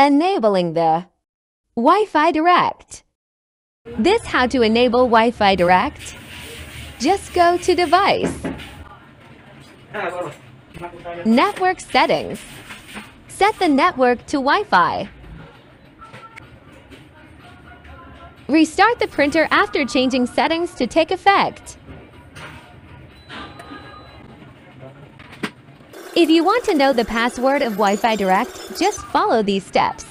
Enabling the Wi-Fi Direct. This how to enable Wi-Fi Direct. Just go to Device, Network Settings. Set the network to Wi-Fi. Restart the printer after changing settings to take effect. If you want to know the password of Wi-Fi Direct, just follow these steps.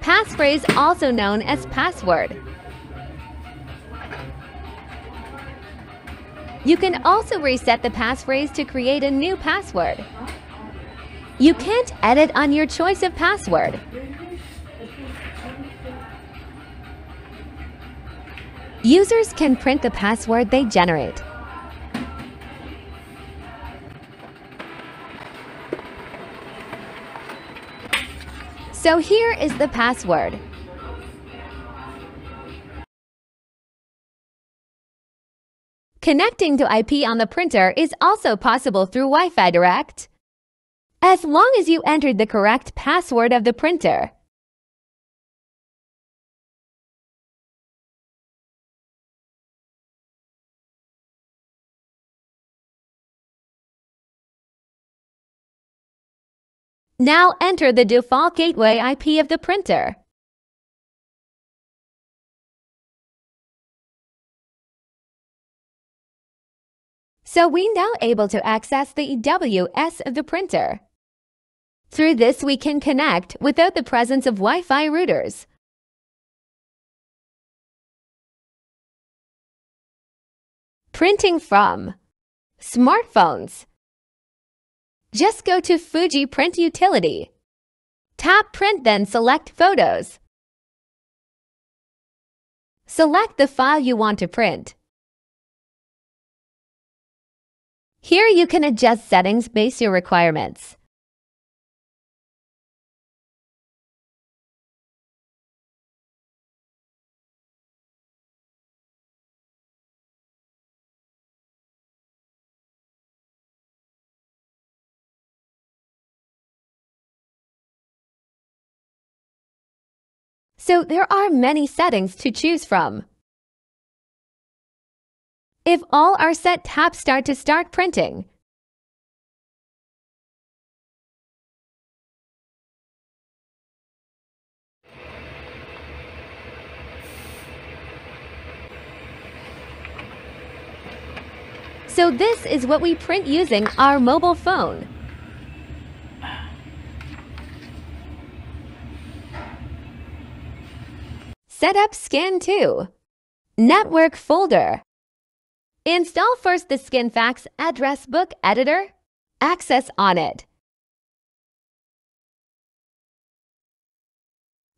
Passphrase also known as password. You can also reset the passphrase to create a new password. You can't edit on your choice of password. Users can print the password they generate. So here is the password. Connecting to IP on the printer is also possible through Wi-Fi Direct, as long as you entered the correct password of the printer. Now enter the default gateway IP of the printer. So we now able to access the EWS of the printer. Through this we can connect without the presence of Wi-Fi routers. Printing from Smartphones just go to Fuji Print Utility. Tap Print then select Photos. Select the file you want to print. Here you can adjust settings based your requirements. So there are many settings to choose from. If all are set, tap Start to start printing. So this is what we print using our mobile phone. Set up Scan to. Network folder. Install first the ScanFax address book editor. Access on it.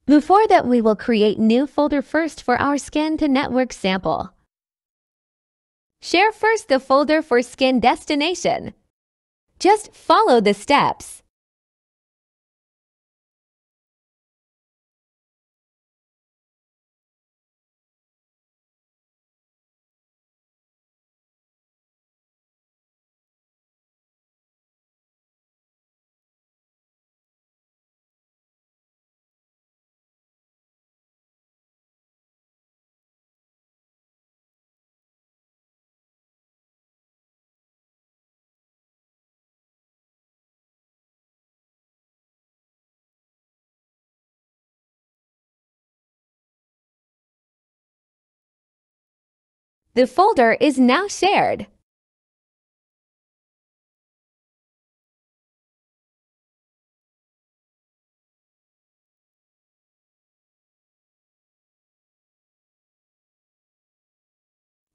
Before that, we will create new folder first for our scan to network sample. Share first the folder for scan destination. Just follow the steps. The folder is now shared.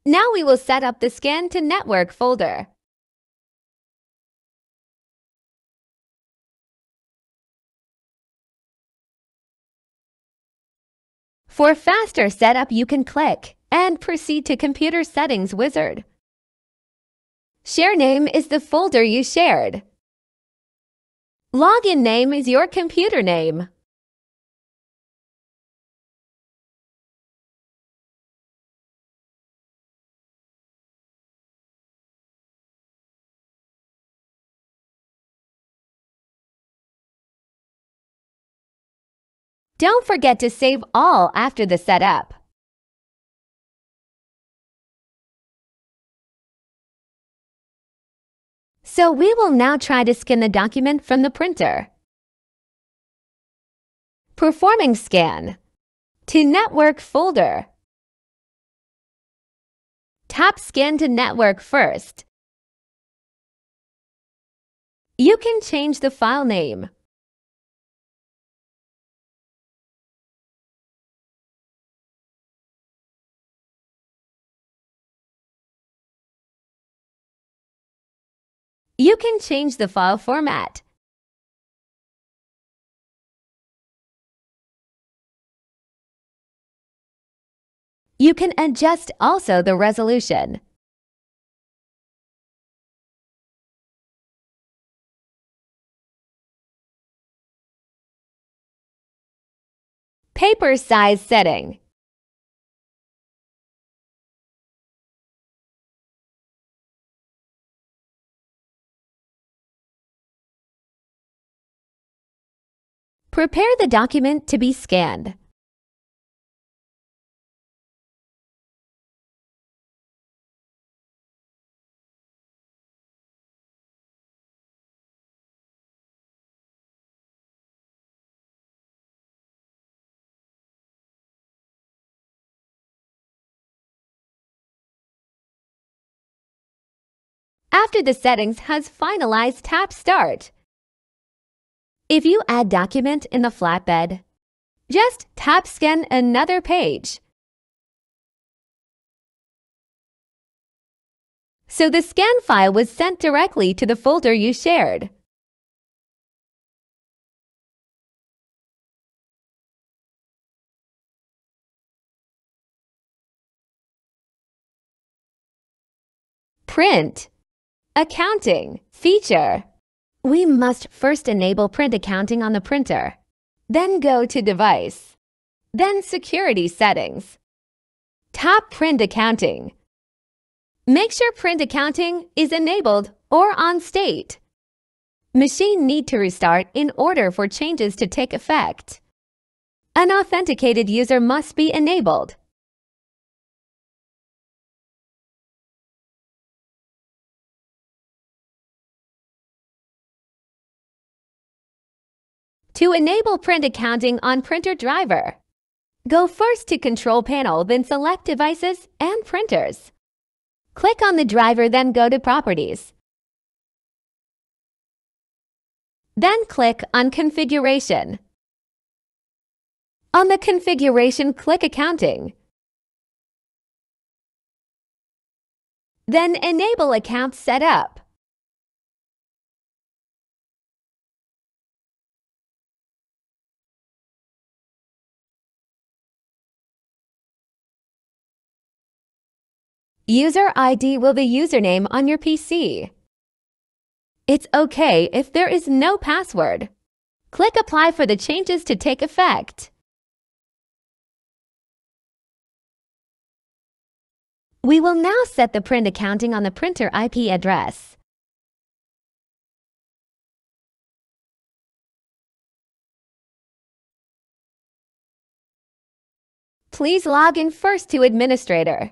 Now we will set up the Scan to Network folder. For faster setup, you can click and proceed to Computer Settings Wizard. Share name is the folder you shared. Login name is your computer name. Don't forget to save all after the setup. So we will now try to scan the document from the printer. Performing scan. To network folder. Tap Scan to Network first. You can change the file name. You can change the file format. You can adjust also the resolution. Paper size setting. Prepare the document to be scanned. After the settings has finalized, tap Start. If you add document in the flatbed, just tap Scan another page. So the scan file was sent directly to the folder you shared. Print Accounting feature we must first enable print accounting on the printer. Then go to Device. Then Security Settings. Tap Print Accounting. Make sure Print Accounting is enabled or on state. Machine need to restart in order for changes to take effect. An authenticated user must be enabled. To enable print accounting on printer driver, go first to Control Panel, then select Devices and Printers. Click on the driver, then go to Properties. Then click on Configuration. On the configuration, click Accounting. Then enable Account Setup. User ID will be username on your PC. It's okay if there is no password. Click Apply for the changes to take effect. We will now set the print accounting on the printer IP address. Please log in first to Administrator.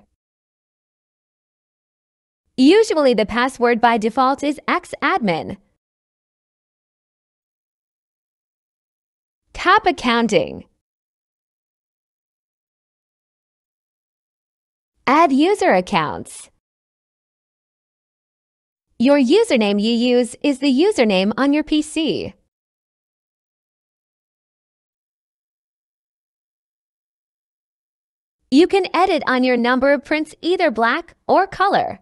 Usually the password by default is xadmin. Tap Accounting. Add user accounts. Your username you use is the username on your PC. You can edit on your number of prints either black or color.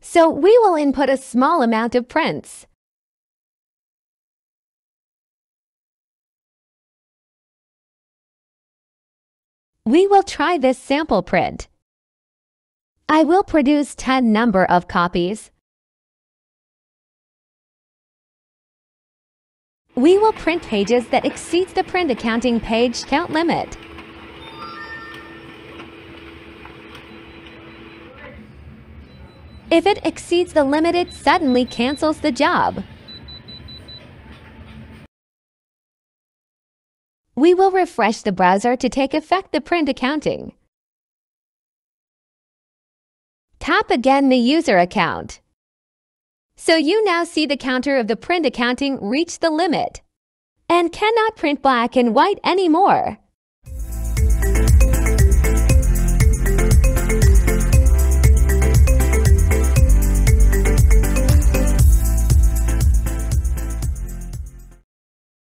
So we will input a small amount of prints. We will try this sample print. I will produce 10 number of copies. We will print pages that exceeds the print accounting page count limit. If it exceeds the limit, it suddenly cancels the job. We will refresh the browser to take effect the print accounting. Tap again the user account. So you now see the counter of the print accounting reach the limit and cannot print black and white anymore.